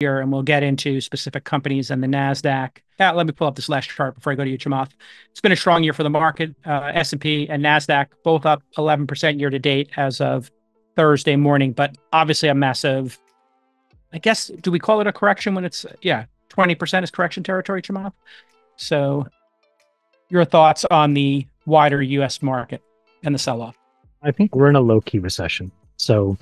here, and we'll get into specific companies and the Nasdaq. Uh, let me pull up this last chart before I go to you, Chamath. It's been a strong year for the market. Uh, S&P and Nasdaq both up 11% year to date as of Thursday morning, but obviously a massive. I guess do we call it a correction when it's yeah 20% is correction territory, Chamath? So, your thoughts on the wider U.S. market and the sell-off? I think we're in a low-key recession. So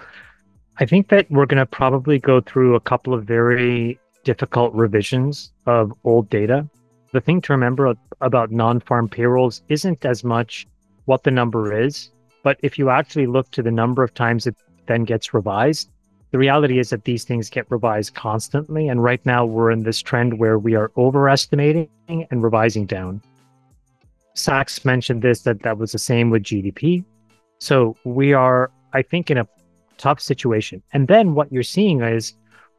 I think that we're going to probably go through a couple of very difficult revisions of old data. The thing to remember about non farm payrolls isn't as much what the number is, but if you actually look to the number of times it then gets revised, the reality is that these things get revised constantly. And right now we're in this trend where we are overestimating and revising down. Sacks mentioned this that that was the same with GDP. So we are, I think, in a tough situation. And then what you're seeing is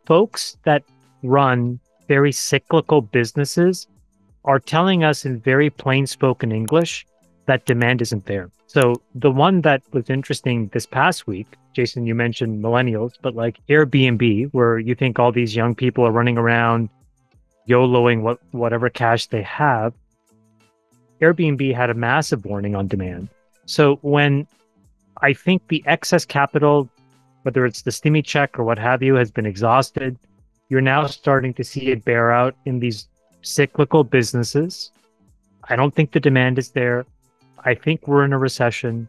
folks that run very cyclical businesses are telling us in very plain spoken English that demand isn't there. So the one that was interesting this past week, Jason, you mentioned millennials, but like Airbnb, where you think all these young people are running around YOLOing what whatever cash they have. Airbnb had a massive warning on demand. So when I think the excess capital whether it's the stimmy check or what have you, has been exhausted. You're now starting to see it bear out in these cyclical businesses. I don't think the demand is there. I think we're in a recession.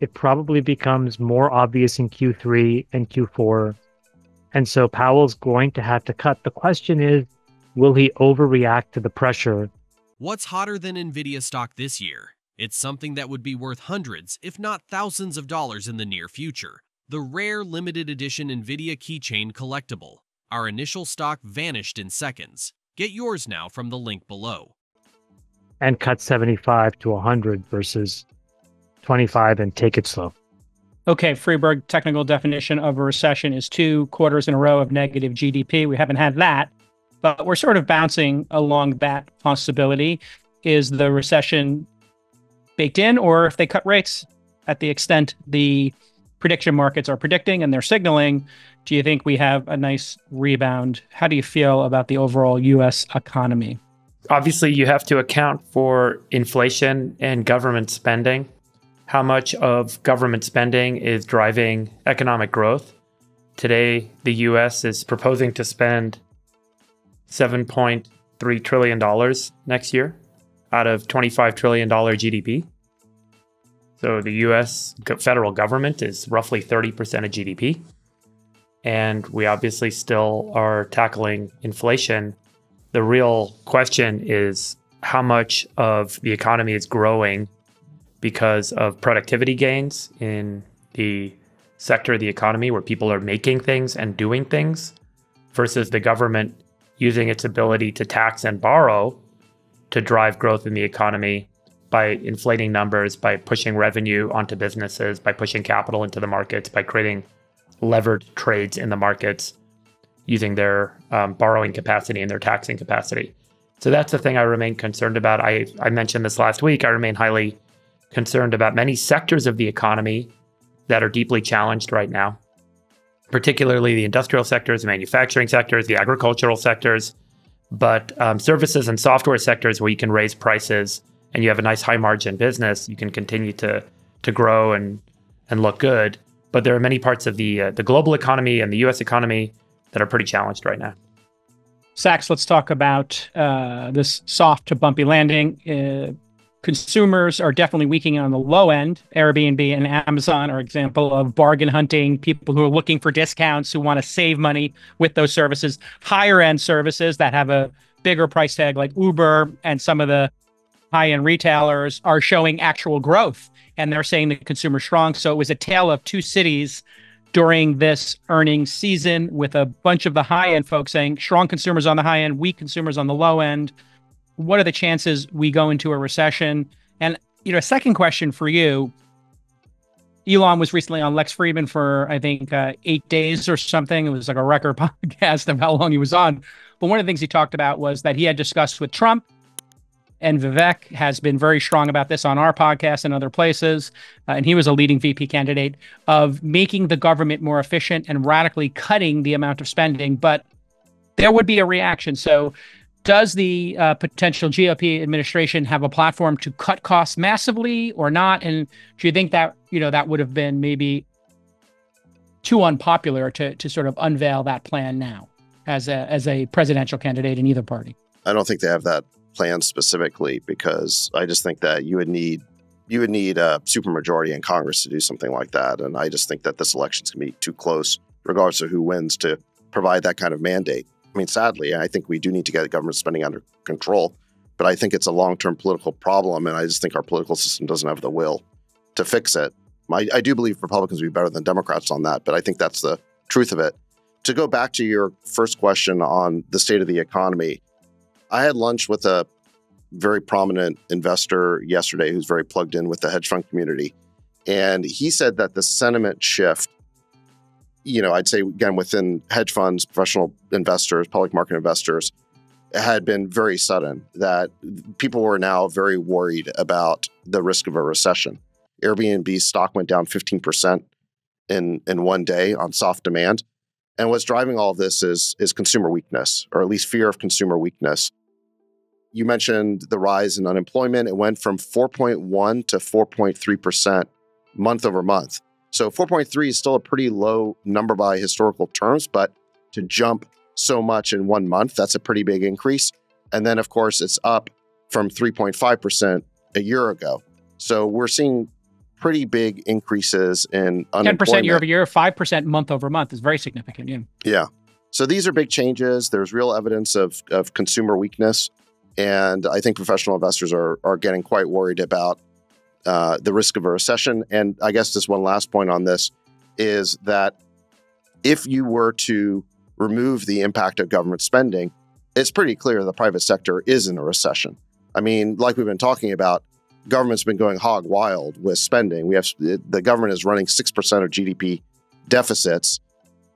It probably becomes more obvious in Q3 and Q4. And so Powell's going to have to cut. The question is, will he overreact to the pressure? What's hotter than Nvidia stock this year? It's something that would be worth hundreds, if not thousands of dollars in the near future the rare limited edition NVIDIA keychain collectible. Our initial stock vanished in seconds. Get yours now from the link below. And cut 75 to 100 versus 25 and take it slow. Okay, Friedberg technical definition of a recession is two quarters in a row of negative GDP. We haven't had that, but we're sort of bouncing along that possibility. Is the recession baked in, or if they cut rates at the extent the prediction markets are predicting and they're signaling, do you think we have a nice rebound? How do you feel about the overall US economy? Obviously, you have to account for inflation and government spending. How much of government spending is driving economic growth? Today, the US is proposing to spend $7.3 trillion next year out of $25 trillion GDP. So the US federal government is roughly 30% of GDP. And we obviously still are tackling inflation. The real question is how much of the economy is growing because of productivity gains in the sector of the economy where people are making things and doing things versus the government using its ability to tax and borrow to drive growth in the economy by inflating numbers, by pushing revenue onto businesses, by pushing capital into the markets, by creating levered trades in the markets using their um, borrowing capacity and their taxing capacity. So that's the thing I remain concerned about. I, I mentioned this last week. I remain highly concerned about many sectors of the economy that are deeply challenged right now, particularly the industrial sectors, the manufacturing sectors, the agricultural sectors, but um, services and software sectors where you can raise prices and you have a nice high margin business, you can continue to to grow and and look good. But there are many parts of the uh, the global economy and the U.S. economy that are pretty challenged right now. Sacks, let's talk about uh, this soft to bumpy landing. Uh, consumers are definitely weakening on the low end. Airbnb and Amazon are example of bargain hunting. People who are looking for discounts, who want to save money with those services. Higher end services that have a bigger price tag, like Uber and some of the high end retailers are showing actual growth and they're saying the consumer strong. So it was a tale of two cities during this earnings season with a bunch of the high end folks saying strong consumers on the high end, weak consumers on the low end. What are the chances we go into a recession? And, you know, a second question for you Elon was recently on Lex Fridman for, I think, uh, eight days or something. It was like a record podcast of how long he was on. But one of the things he talked about was that he had discussed with Trump and Vivek has been very strong about this on our podcast and other places. Uh, and he was a leading VP candidate of making the government more efficient and radically cutting the amount of spending. But there would be a reaction. So, does the uh, potential GOP administration have a platform to cut costs massively or not? And do you think that you know that would have been maybe too unpopular to to sort of unveil that plan now as a as a presidential candidate in either party? I don't think they have that plan specifically because I just think that you would need you would need a supermajority in Congress to do something like that, and I just think that this election's going to be too close, regardless of who wins, to provide that kind of mandate. I mean, sadly, I think we do need to get government spending under control, but I think it's a long term political problem, and I just think our political system doesn't have the will to fix it. I, I do believe Republicans will be better than Democrats on that, but I think that's the truth of it. To go back to your first question on the state of the economy, I had lunch with a very prominent investor yesterday who's very plugged in with the hedge fund community. And he said that the sentiment shift, you know, I'd say again within hedge funds, professional investors, public market investors, had been very sudden, that people were now very worried about the risk of a recession. Airbnb stock went down 15% in, in one day on soft demand. And what's driving all of this is, is consumer weakness, or at least fear of consumer weakness. You mentioned the rise in unemployment. It went from 4.1 to 4.3% month over month. So 4.3 is still a pretty low number by historical terms, but to jump so much in one month, that's a pretty big increase. And then, of course, it's up from 3.5% a year ago. So we're seeing pretty big increases in unemployment. 10% year over year, 5% month over month is very significant. Yeah. Yeah. So these are big changes. There's real evidence of, of consumer weakness. And I think professional investors are, are getting quite worried about uh, the risk of a recession. And I guess just one last point on this is that if you were to remove the impact of government spending, it's pretty clear the private sector is in a recession. I mean, like we've been talking about, government's been going hog wild with spending. We have the government is running six percent of GDP deficits.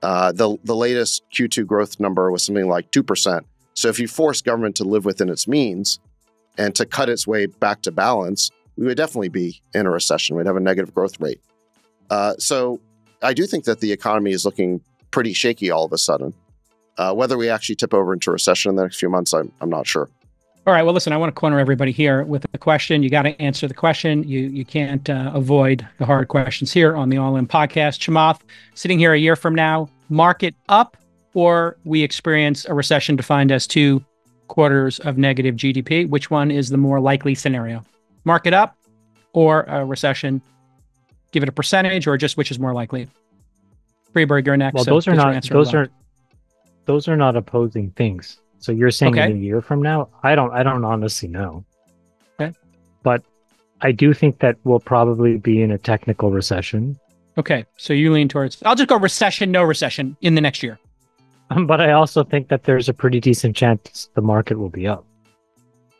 Uh, the the latest Q2 growth number was something like two percent. So if you force government to live within its means and to cut its way back to balance, we would definitely be in a recession. We'd have a negative growth rate. Uh, so I do think that the economy is looking pretty shaky all of a sudden. Uh, whether we actually tip over into recession in the next few months, I'm, I'm not sure. All right. Well, listen, I want to corner everybody here with a question. You got to answer the question. You you can't uh, avoid the hard questions here on the All In podcast. Chamath, sitting here a year from now, market up or we experience a recession defined as two quarters of negative GDP. Which one is the more likely scenario? Market up or a recession? Give it a percentage or just which is more likely? Friedberg, you're next. Well, those so are not those are those are not opposing things. So you're saying okay. in a year from now? I don't I don't honestly know. Okay. But I do think that we'll probably be in a technical recession. Okay. So you lean towards I'll just go recession, no recession in the next year. Um, but I also think that there's a pretty decent chance the market will be up.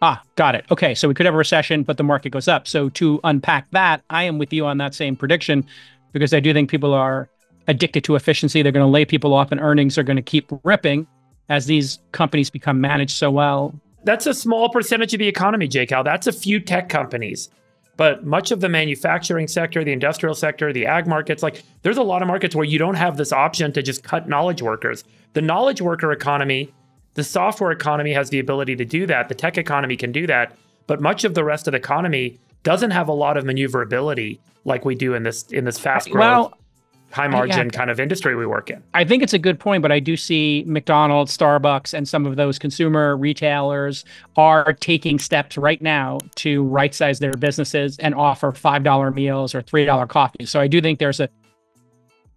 Ah, got it. Okay. So we could have a recession, but the market goes up. So to unpack that, I am with you on that same prediction because I do think people are addicted to efficiency. They're going to lay people off and earnings are going to keep ripping as these companies become managed so well. That's a small percentage of the economy, J. Cal. That's a few tech companies. But much of the manufacturing sector, the industrial sector, the ag markets, like there's a lot of markets where you don't have this option to just cut knowledge workers. The knowledge worker economy, the software economy has the ability to do that. The tech economy can do that. But much of the rest of the economy doesn't have a lot of maneuverability like we do in this in this fast growth. Well, high margin yeah. kind of industry we work in. I think it's a good point, but I do see McDonald's, Starbucks, and some of those consumer retailers are taking steps right now to right size their businesses and offer $5 meals or $3 coffees. So I do think there's a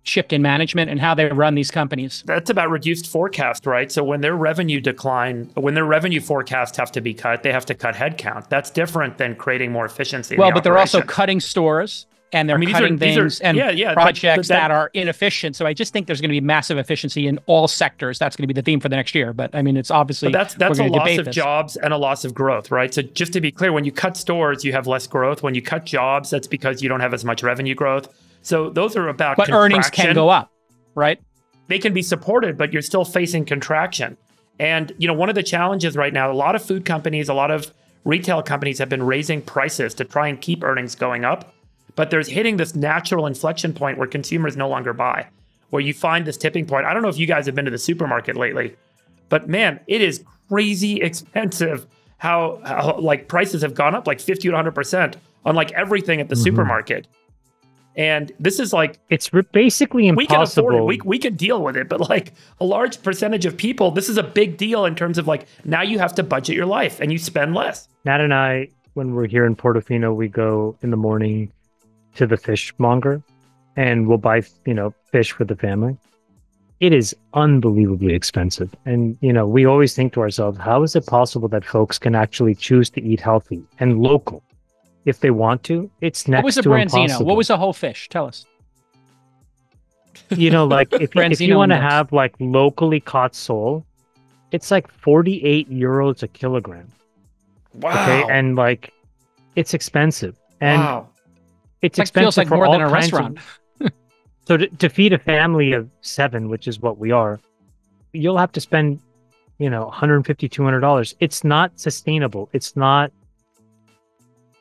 shift in management and how they run these companies. That's about reduced forecast, right? So when their revenue decline, when their revenue forecasts have to be cut, they have to cut headcount. That's different than creating more efficiency. Well, but they're also cutting stores and they're I mean, cutting are, things are, and yeah, yeah, projects that, that, are inefficient. So I just think there's going to be massive efficiency in all sectors. That's going to be the theme for the next year. But I mean, it's obviously that's that's a loss of this. jobs and a loss of growth, right? So just to be clear, when you cut stores, you have less growth. When you cut jobs, that's because you don't have as much revenue growth. So those are about but earnings can go up, right? They can be supported, but you're still facing contraction. And you know, one of the challenges right now, a lot of food companies, a lot of retail companies have been raising prices to try and keep earnings going up. But there's hitting this natural inflection point where consumers no longer buy, where you find this tipping point. I don't know if you guys have been to the supermarket lately, but man, it is crazy expensive how, how like prices have gone up like 50 to 100% on like everything at the mm-hmm. supermarket. And this is like it's basically impossible. We can afford it. We, we can deal with it, but like a large percentage of people, this is a big deal in terms of like now you have to budget your life and you spend less. Nat and I, when we're here in Portofino, we go in the morning to the fishmonger and we'll buy, you know, fish for the family. It is unbelievably expensive. And, you know, we always think to ourselves, how is it possible that folks can actually choose to eat healthy and local if they want to? It's next What was a to branzino? impossible. What was a whole fish? Tell us. You know, like if, if you want to have like locally caught sole, it's like 48 euros a kilogram. Wow. Okay. And like it's expensive. And wow it's like expensive feels like for more all than a restaurant. Of, so to, to feed a family of seven, which is what we are, you'll have to spend, you know, 150 $200. It's not sustainable. It's not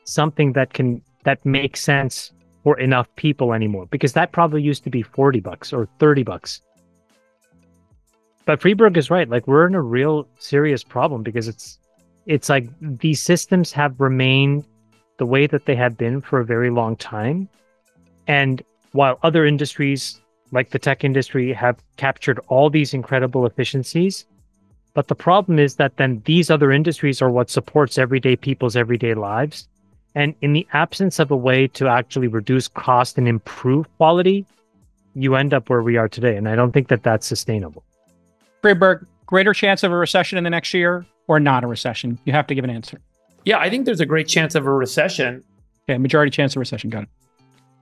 something that can, that makes sense for enough people anymore because that probably used to be 40 bucks or 30 bucks. But Friedberg is right. Like we're in a real serious problem because it's, it's like these systems have remained the way that they have been for a very long time. And while other industries like the tech industry have captured all these incredible efficiencies, but the problem is that then these other industries are what supports everyday people's everyday lives. And in the absence of a way to actually reduce cost and improve quality, you end up where we are today. And I don't think that that's sustainable. Friedberg, greater chance of a recession in the next year or not a recession? You have to give an answer. Yeah, I think there's a great chance of a recession. Yeah, majority chance of recession. Got it.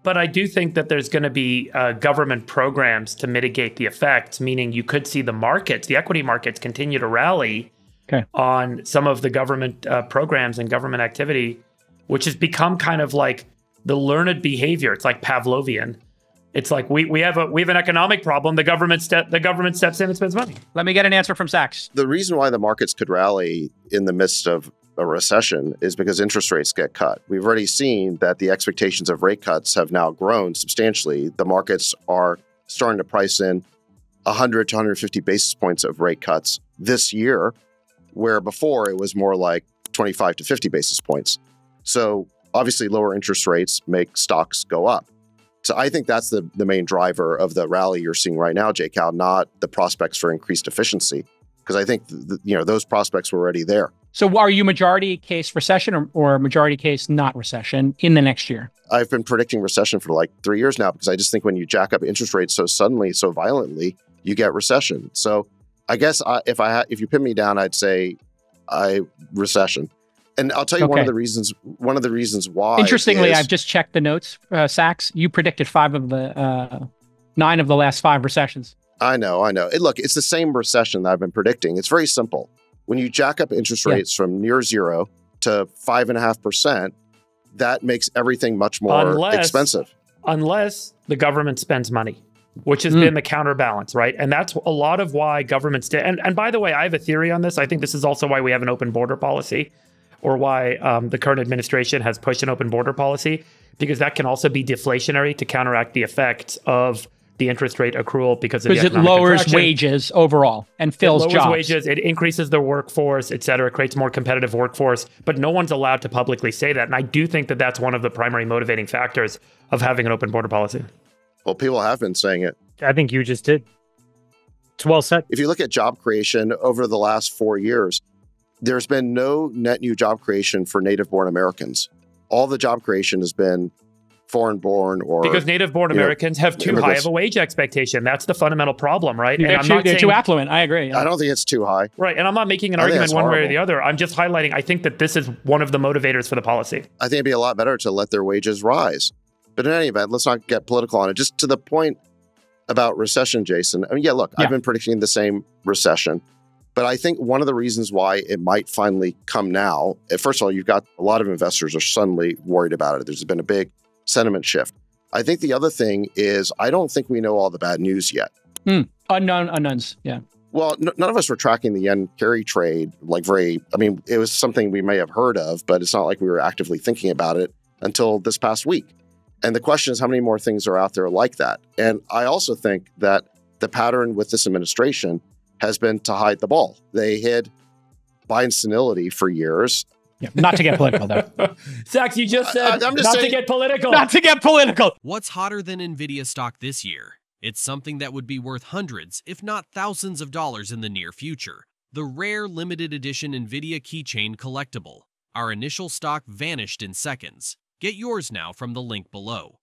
But I do think that there's going to be uh, government programs to mitigate the effects, meaning you could see the markets, the equity markets, continue to rally okay. on some of the government uh, programs and government activity, which has become kind of like the learned behavior. It's like Pavlovian. It's like we, we have a we have an economic problem. The government step the government steps in and spends money. Let me get an answer from Sacks. The reason why the markets could rally in the midst of a recession is because interest rates get cut. We've already seen that the expectations of rate cuts have now grown substantially. The markets are starting to price in 100 to 150 basis points of rate cuts this year, where before it was more like 25 to 50 basis points. So obviously, lower interest rates make stocks go up. So I think that's the, the main driver of the rally you're seeing right now, J. Cal, not the prospects for increased efficiency, because I think th- you know those prospects were already there. So are you majority case recession or, or majority case not recession in the next year? I've been predicting recession for like three years now because I just think when you jack up interest rates so suddenly, so violently, you get recession. So I guess I, if I ha- if you pin me down, I'd say I recession. And I'll tell you okay. one of the reasons. One of the reasons why. Interestingly, is, I've just checked the notes. Uh, Sacks, you predicted five of the uh, nine of the last five recessions. I know, I know. It, look, it's the same recession that I've been predicting. It's very simple when you jack up interest rates yeah. from near zero to five and a half percent, that makes everything much more unless, expensive. Unless the government spends money, which has mm. been the counterbalance, right? And that's a lot of why governments did. And, and by the way, I have a theory on this. I think this is also why we have an open border policy or why um, the current administration has pushed an open border policy, because that can also be deflationary to counteract the effects of the interest rate accrual because because it lowers wages overall and fills it lowers jobs. wages, it increases the workforce, et cetera, it creates more competitive workforce. But no one's allowed to publicly say that, and I do think that that's one of the primary motivating factors of having an open border policy. Well, people have been saying it. I think you just did. It's well said. If you look at job creation over the last four years, there's been no net new job creation for native born Americans. All the job creation has been foreign born or because native born Americans know, have too high of a wage expectation. That's the fundamental problem, right? They're, and too, they're saying, too affluent. I agree. Yeah. I don't think it's too high. Right. And I'm not making an I argument one horrible. way or the other. I'm just highlighting, I think that this is one of the motivators for the policy. I think it'd be a lot better to let their wages rise. But in any event, let's not get political on it. Just to the point about recession, Jason. I mean, yeah, look, yeah. I've been predicting the same recession. But I think one of the reasons why it might finally come now, eh, first of all, you've got a lot of investors are suddenly worried about it. There's been a big sentiment shift. I think the other thing is I don't think we know all the bad news yet. Mm. Unknown unknowns. Yeah. Well, n- none of us were tracking the yen carry trade like very. I mean, it was something we may have heard of, but it's not like we were actively thinking about it until this past week. And the question is, how many more things are out there like that? And I also think that the pattern with this administration has been to hide the ball. They hid Biden's senility for years. Yeah, not to get political, though. Zach, you just said I- I'm just not saying- to get political. not to get political. What's hotter than Nvidia stock this year? It's something that would be worth hundreds, if not thousands of dollars in the near future. The rare limited edition Nvidia keychain collectible. Our initial stock vanished in seconds. Get yours now from the link below.